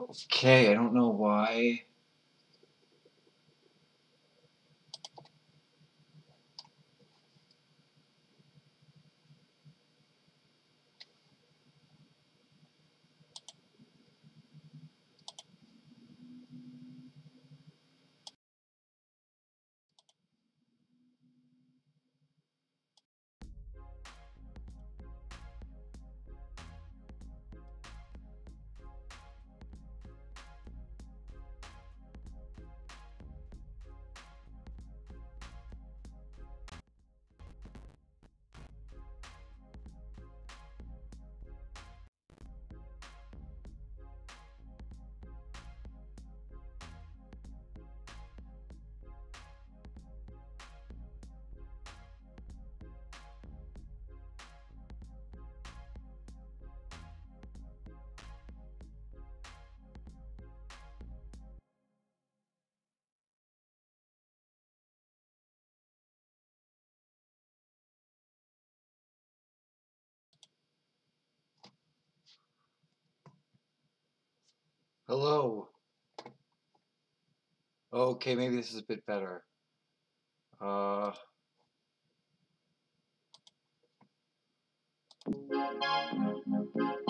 Okay, I don't know why. Hello. Okay, maybe this is a bit better. Uh... Thank you.